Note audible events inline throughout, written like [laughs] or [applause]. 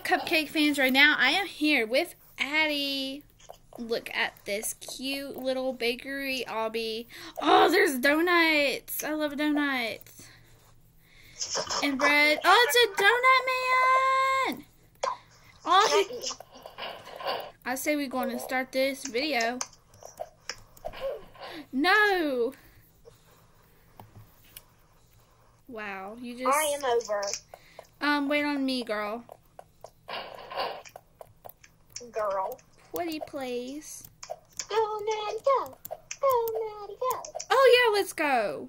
cupcake fans, right now I am here with Addie. Look at this cute little bakery obby. Oh, there's donuts. I love donuts. And bread. Oh, it's a donut man. Oh, he, I say we're going to start this video. No. Wow, you just. I am over. Um, wait on me, girl. Girl. Pretty please. Go, Maddie, go. Go, Maddie, go. Oh yeah, let's go.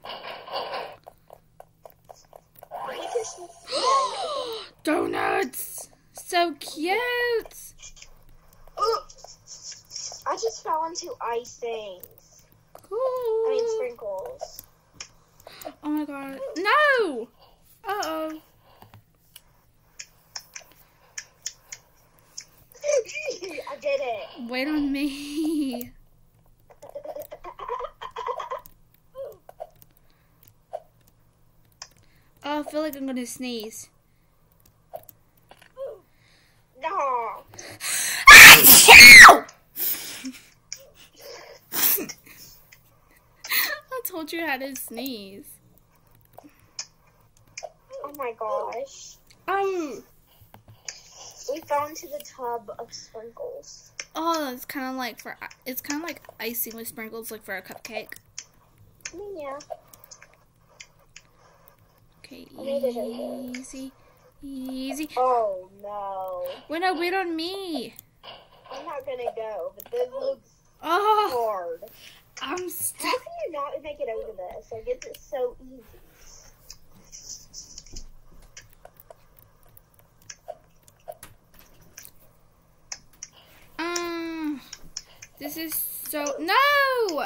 We just- yeah. Donuts. So cute. Ooh. I just fell into icing. Cool. I mean sprinkles. Oh my god. No. Uh oh. I did it. Wait [laughs] on me. Oh, I feel like I'm gonna sneeze. no. [laughs] I told you how to sneeze. Oh my gosh. Oh. We fell into the tub of sprinkles. Oh, it's kind of like for it's kind of like icing with sprinkles, like for a cupcake. Yeah. Okay, I made it over. easy, easy. Oh no. Wait, no, wait on me. I'm not gonna go, but this looks Oh, hard. I'm stuck. How can you not make it over this? Like, it's so easy. Um, this is so no, no.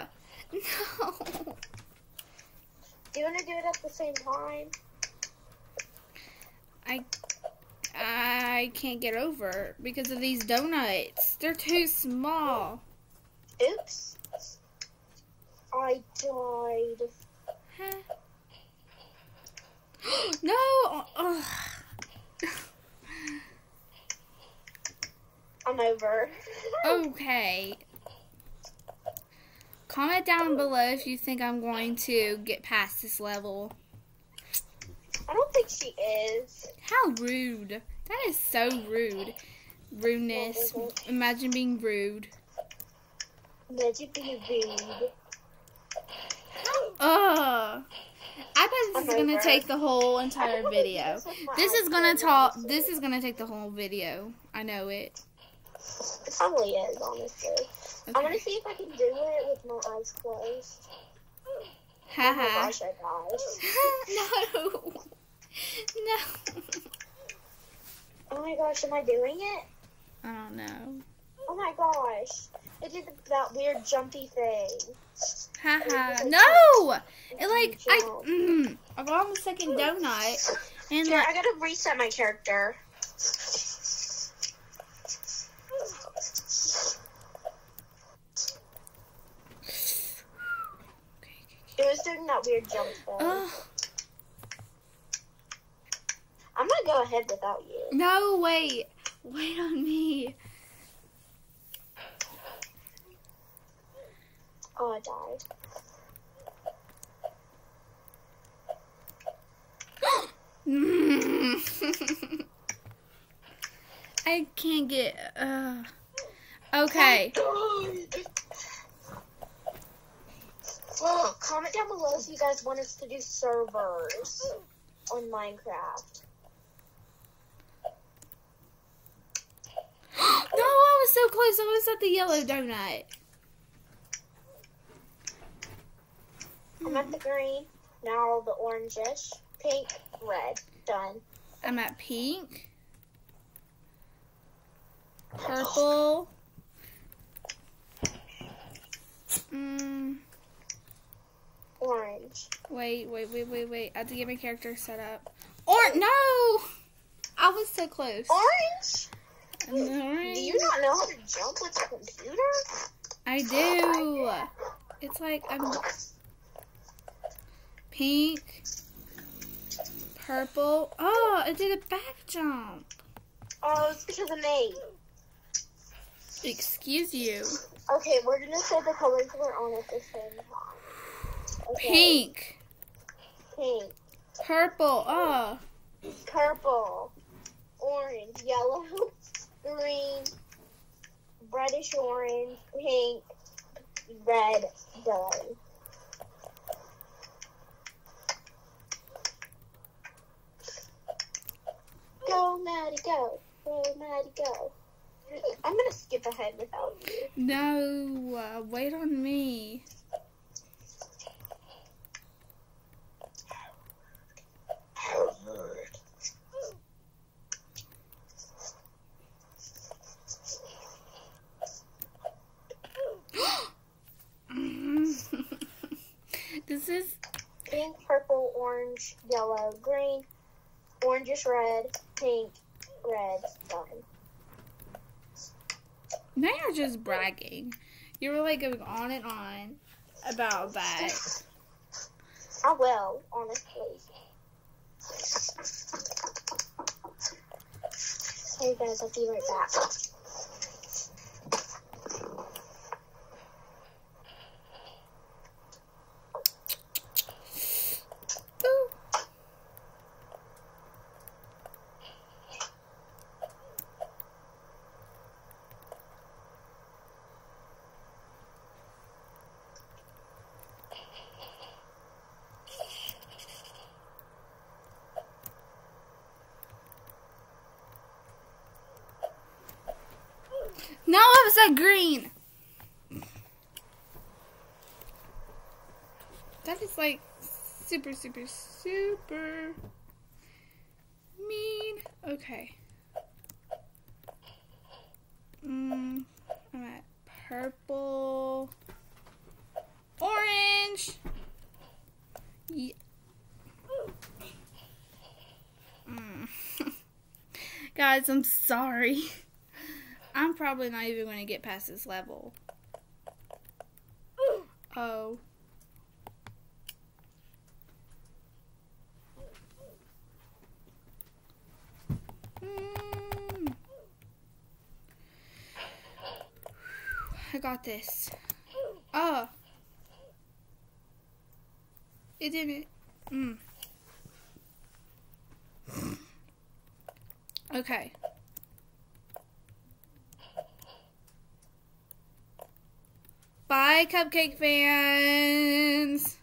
Do you want to do it at the same time? I I can't get over because of these donuts. They're too small. Oops. I died. Huh? [gasps] no. Ugh. I'm over. [laughs] Okay. Comment down below if you think I'm going to get past this level. I don't think she is. How rude. That is so rude. Rudeness. Imagine being rude. Imagine being rude. Ugh. I bet this is gonna take the whole entire video. this [laughs] This is gonna talk. This is gonna take the whole video. I know it. It probably is, honestly. I want Okay. to see if I can do it with my eyes closed. Oh my Haha. gosh, I died. [laughs] no. No. Oh my gosh, am I doing it? I don't know. Oh my gosh. It did that weird jumpy thing. Haha. No. It like I. Mm, I got on the second donut and Here, like. I gotta reset my character. It was doing that weird jump thing. Ugh. I'm gonna go ahead without you. No, wait. Wait on me. Oh, I died. [gasps] I can't get. Uh. Okay. [gasps] Comment down below if you guys want us to do servers on Minecraft. [gasps] no, I was so close. I was at the yellow donut. I'm at the green. Now the orangish, pink, red. Done. I'm at pink, purple. Mm, Orange. wait, wait, wait, wait, wait. I have to get my character set up. Or no, I was so close. Orange? Orange. Do you not know how to jump with a computer? I do. It's like I'm pink, purple. Oh, I did a back jump. Oh, it's because of me. Excuse you. Okay, we're gonna say the colors we're on at the same time. Okay. Pink. Pink, Purple. Oh. purple, orange, yellow, [laughs] green, reddish orange, pink, red, done. Go, Maddie, go. Go, Maddie, go. I'm gonna skip ahead without you. No. Uh, wait on me. this is Pink, purple, orange, yellow, green, orangish red, pink, red, done. now you're just bragging. You were like going on and on about that. I will, honestly. Hey guys, I'll be right back. Ooh. Now I was at green. That is like super, super, super mean. Okay. Mm, I'm at purple, orange. Yeah. [laughs] Mm. Guys, I'm sorry. [laughs] I'm probably not even going to get past this level. [gasps] Oh. Mm. I got this. Oh. It didn't. Mm. Okay. Bye, cupcake fans.